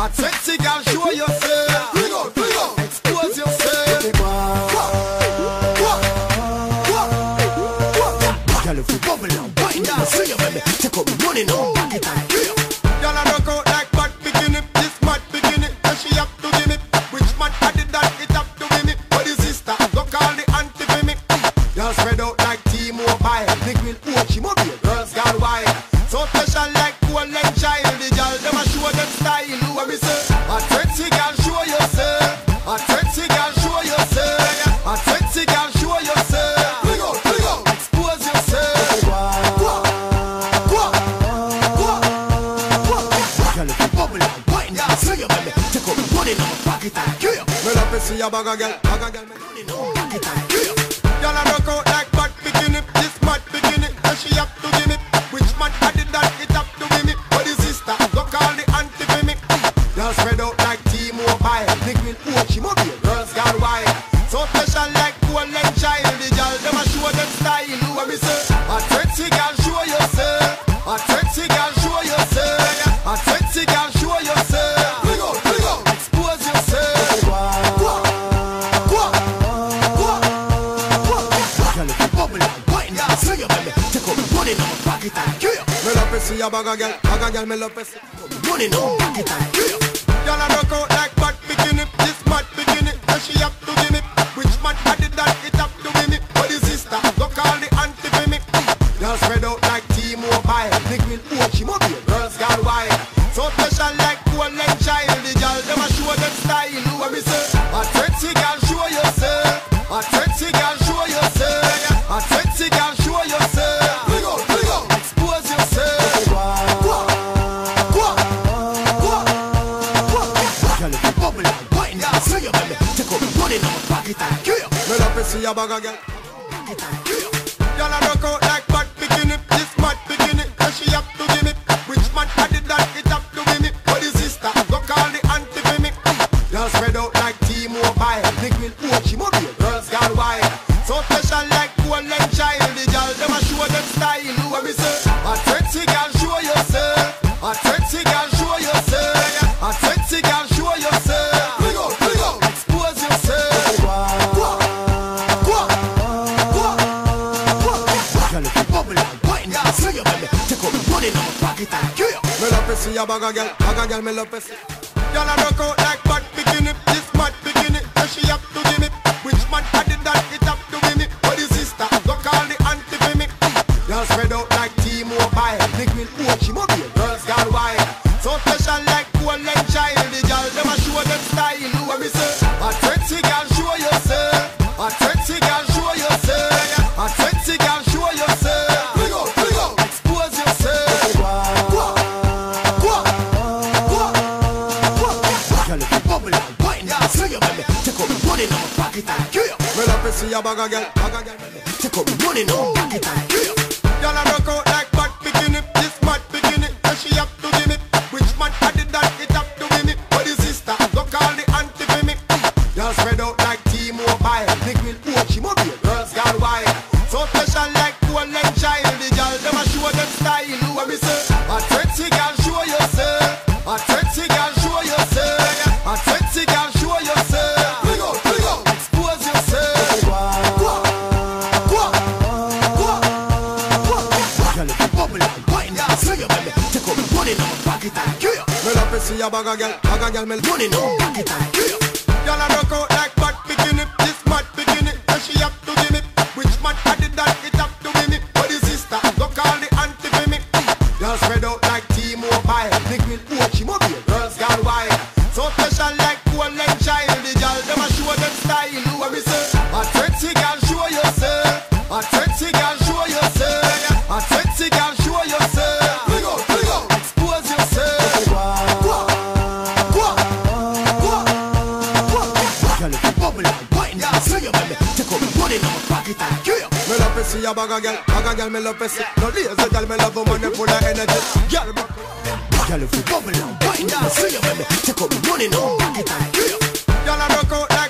Hot sexy girl, show yourself. Bring out, bring out. Expose yourself. Girl, if you bubble and wine down, see you, baby. Take up money money and give. Me love to see a bag of girl, bag of girl. Me Money now, back it and give. Girl a rock out like mad bikini, this mad bikini, and she have to give me. Which man added that it have to be me? But the sister, go call the auntie for me. Girl spread out like T-Mobile, big wheel, oh money now, back it and. Me love to see a bag of girl, bag of girl, me love to see. Money now, back it and give. Girl a out like back it and give. Me love to see a bag of girl. Back it and give. Girl a rock out like mad bikini, this mad bikini, and she have to give me. See a bag of girl, bag of girl, me love see. Girl a rock out like bubble and wine down, see you, baby. Take up money now, back it and. Me love to see a bag of girl, bag of girl. Take up money now, back it and give. Girl a rock out like back it up, yeah. Me love to see a bag of girl, bag of girl, me money no, back it up, yeah. Girl a rock out like bad bikini, this mad bikini, and she have to give me. Which mad I did that, it have to be me. But the sister, go call the auntie for me. Girl spread out like T-Mobile, the grill Ochimobile, girls gone wild. So special like cool and child, the girl them a show them style. Who a me say? A 20 money now, back it and give. Me love to see a bag of girl, bag of girl, me love to see. No lazy girl, me love a man that full of energy. Girl, Girl, if you bubble and wine down, see you, baby. Take up money now, back it and give. girl a rock out like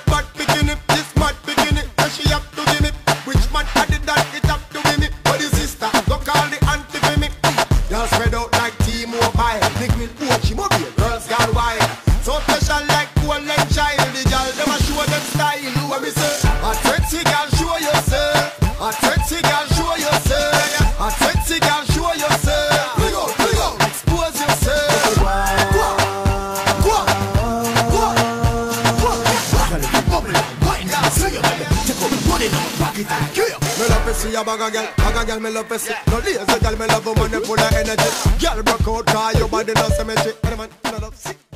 it up. Yeah. Me love to see a bag of girl, bag of girl me love to see. No lazy girl me love woman they full of energy. Girl broke out 'cause your body no symmetry. Any man, you know see.